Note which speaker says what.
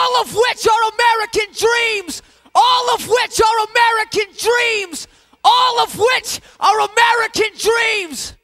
Speaker 1: All of which are American dreams, all of which are American dreams, all of which are American dreams.